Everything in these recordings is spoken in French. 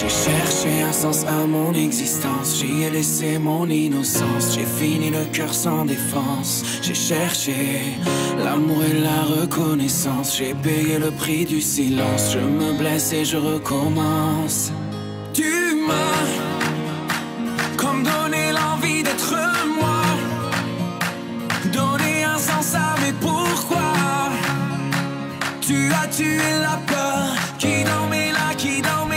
J'ai cherché un sens à mon existence, j'y ai laissé mon innocence. J'ai fini le cœur sans défense. J'ai cherché l'amour et la reconnaissance. J'ai payé le prix du silence. Je me blesse et je recommence. Tu m'as comme donné l'envie d'être moi. Donner un sens à mes pourquoi. Tu as tué la peur qui dormait là, qui dormait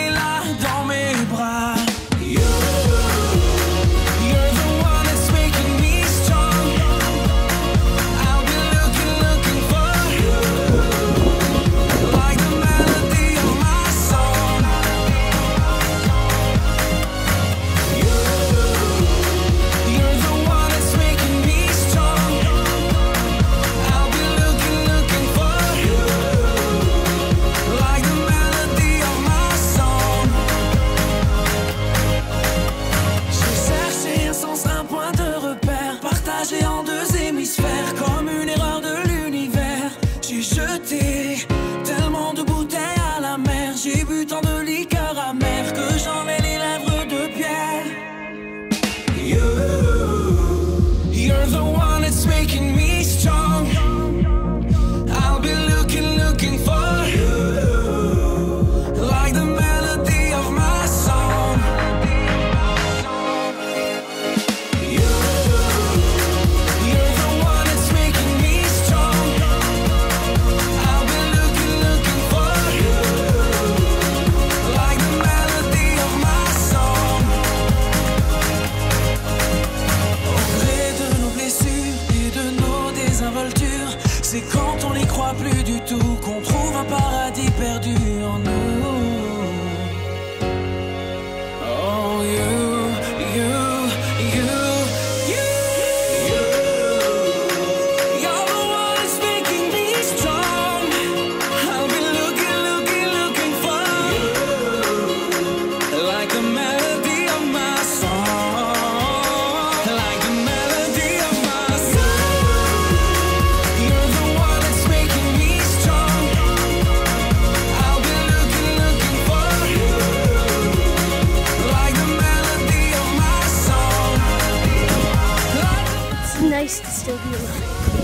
that's making me strong. C'est quand on n'y croit plus du tout nice to still be alive.